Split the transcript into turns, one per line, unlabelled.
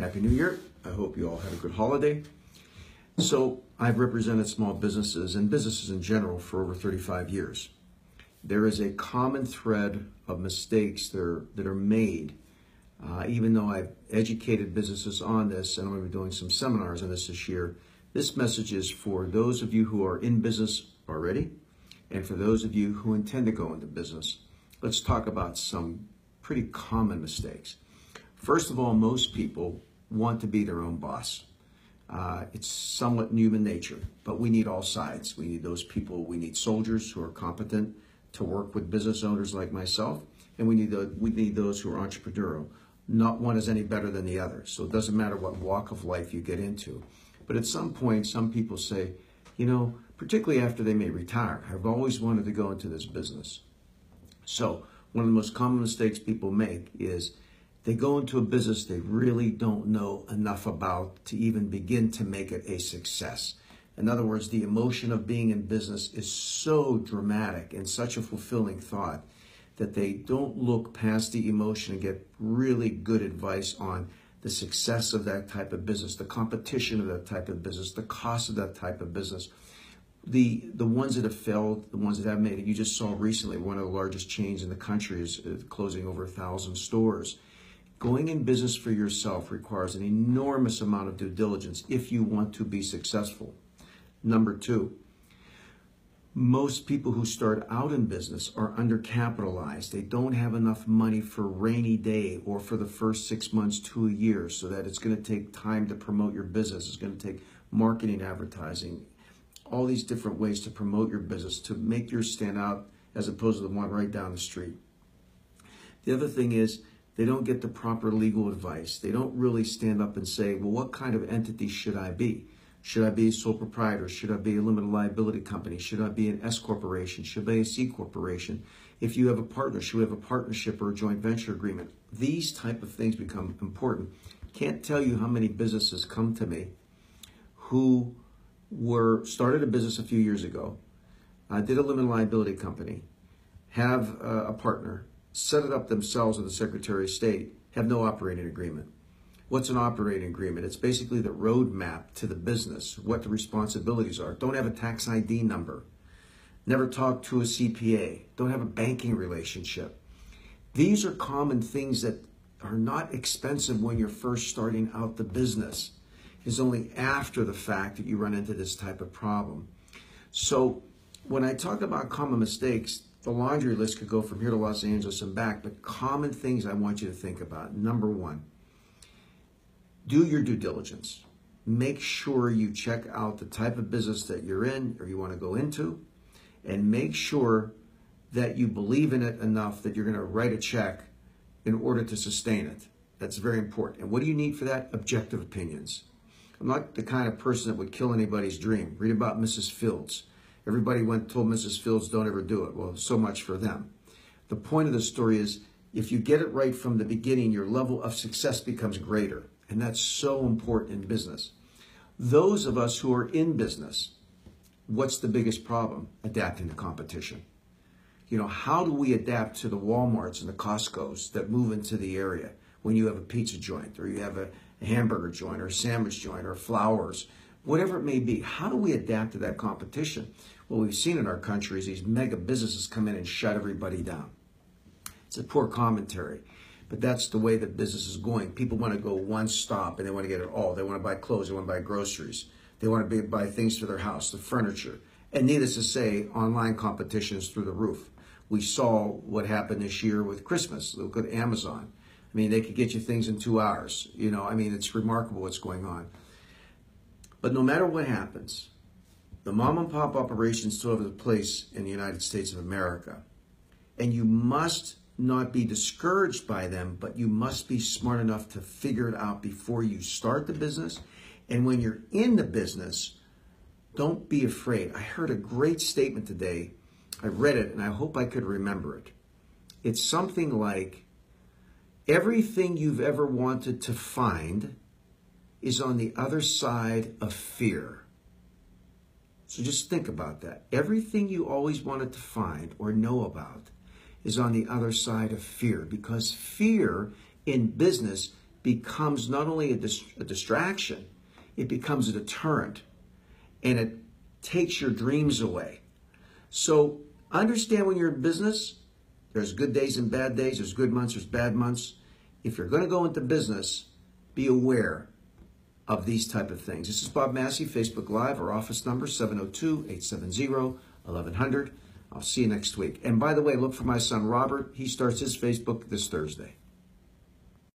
Happy New Year. I hope you all had a good holiday. So, I've represented small businesses and businesses in general for over 35 years. There is a common thread of mistakes that are, that are made. Uh, even though I've educated businesses on this, and I'm going to be doing some seminars on this this year, this message is for those of you who are in business already and for those of you who intend to go into business. Let's talk about some pretty common mistakes. First of all, most people want to be their own boss. Uh, it's somewhat human nature, but we need all sides. We need those people. We need soldiers who are competent to work with business owners like myself, and we need the, we need those who are entrepreneurial. Not one is any better than the other. So it doesn't matter what walk of life you get into. But at some point, some people say, you know, particularly after they may retire, I've always wanted to go into this business. So one of the most common mistakes people make is they go into a business they really don't know enough about to even begin to make it a success. In other words, the emotion of being in business is so dramatic and such a fulfilling thought that they don't look past the emotion and get really good advice on the success of that type of business, the competition of that type of business, the cost of that type of business. The the ones that have failed, the ones that have made it, you just saw recently one of the largest chains in the country is closing over a thousand stores. Going in business for yourself requires an enormous amount of due diligence if you want to be successful. Number two, most people who start out in business are undercapitalized. They don't have enough money for rainy day or for the first six months to a year, so that it's going to take time to promote your business. It's going to take marketing, advertising, all these different ways to promote your business to make yours stand out as opposed to the one right down the street. The other thing is they don't get the proper legal advice. They don't really stand up and say, well, what kind of entity should I be? Should I be a sole proprietor? Should I be a limited liability company? Should I be an S corporation? Should I be a C corporation? If you have a partner, should we have a partnership or a joint venture agreement? These type of things become important. Can't tell you how many businesses come to me who were started a business a few years ago, uh, did a limited liability company, have uh, a partner, set it up themselves with the Secretary of State, have no operating agreement. What's an operating agreement? It's basically the roadmap to the business, what the responsibilities are. Don't have a tax ID number. Never talk to a CPA. Don't have a banking relationship. These are common things that are not expensive when you're first starting out the business. It's only after the fact that you run into this type of problem. So when I talk about common mistakes, the laundry list could go from here to Los Angeles and back, but common things I want you to think about. Number one, do your due diligence. Make sure you check out the type of business that you're in or you want to go into, and make sure that you believe in it enough that you're going to write a check in order to sustain it. That's very important. And what do you need for that? Objective opinions. I'm not the kind of person that would kill anybody's dream. Read about Mrs. Fields. Everybody went told Mrs. Fields, don't ever do it. Well, so much for them. The point of the story is if you get it right from the beginning, your level of success becomes greater. And that's so important in business. Those of us who are in business, what's the biggest problem? Adapting to competition. You know, how do we adapt to the Walmarts and the Costco's that move into the area when you have a pizza joint or you have a, hamburger joint or a sandwich joint or flowers, whatever it may be? How do we adapt to that competition? What we've seen in our country is these mega businesses come in and shut everybody down. It's a poor commentary. But that's the way that business is going. People want to go one stop and they want to get it all. They want to buy clothes, they want to buy groceries, they want to buy things for their house, the furniture. And needless to say, online competition is through the roof. We saw what happened this year with Christmas. Look at Amazon. I mean, they could get you things in two hours. You know, I mean, it's remarkable what's going on. But no matter what happens, the mom and pop operations still have a place in the United States of America. And you must not be discouraged by them, but you must be smart enough to figure it out before you start the business. And when you're in the business, don't be afraid. I heard a great statement today. I read it and I hope I could remember it. It's something like everything you've ever wanted to find is on the other side of fear. So just think about that. Everything you always wanted to find or know about is on the other side of fear because fear in business becomes not only a, a distraction, it becomes a deterrent and it takes your dreams away. So understand when you're in business, there's good days and bad days, there's good months, there's bad months. If you're going to go into business, be aware of these type of things. This is Bob Massi, Facebook Live, our office number 702-870-1100. I'll see you next week. And by the way, look for my son Robert. He starts his Facebook this Thursday.